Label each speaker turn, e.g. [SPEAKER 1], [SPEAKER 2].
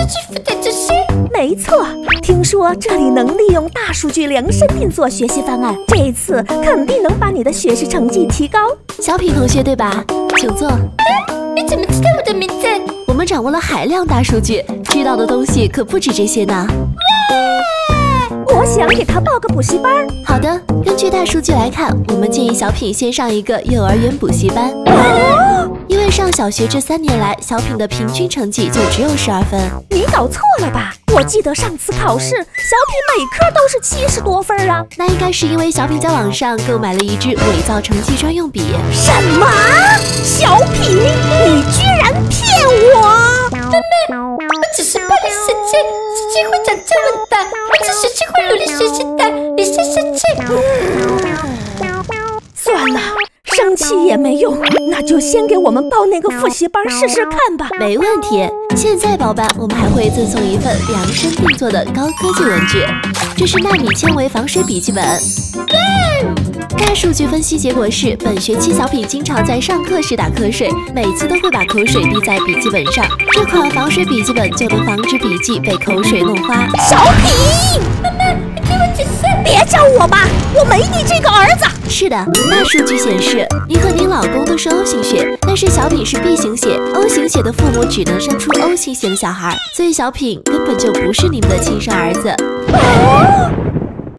[SPEAKER 1] 是支付的这些？
[SPEAKER 2] 没错，听说这里能利用大数据量身定做学习方案，这一次肯定能把你的学习成绩提高。
[SPEAKER 3] 小品同学对吧？请坐。
[SPEAKER 1] 你怎么知道我的名字？
[SPEAKER 3] 我们掌握了海量大数据，知道的东西可不止这些呢。
[SPEAKER 2] 我想给他报个补习班。
[SPEAKER 3] 好的，根据大数据来看，我们建议小品先上一个幼儿园补习班。因为是上小学这三年来，小品的平均成绩就只有十二分。
[SPEAKER 2] 你搞错了吧？我记得上次考试，小品每科都是七十多分啊。
[SPEAKER 3] 那应该是因为小品在网上购买了一支伪造成绩专用笔。
[SPEAKER 2] 什么？小品，你居然骗我！
[SPEAKER 1] 妹妹，我只是怕你生气，世界会长这么大，
[SPEAKER 2] 也没用，那就先给我们报那个复习班试试看吧。
[SPEAKER 3] 没问题，现在报班，我们还会赠送一份量身定做的高科技文具，这是纳米纤维防水笔记本。大数据分析结果是，本学期小品经常在上课时打瞌睡，每次都会把口水滴在笔记本上。这款防水笔记本就能防止笔记被口水弄花。
[SPEAKER 2] 小品，
[SPEAKER 1] 我
[SPEAKER 2] 吧，我没你这个儿子。
[SPEAKER 3] 是的，大数据显示，您和您老公都是 O 型血，但是小品是 B 型血，O 型血的父母只能生出 O 型血的小孩，所以小品根本就不是你们的亲生儿子。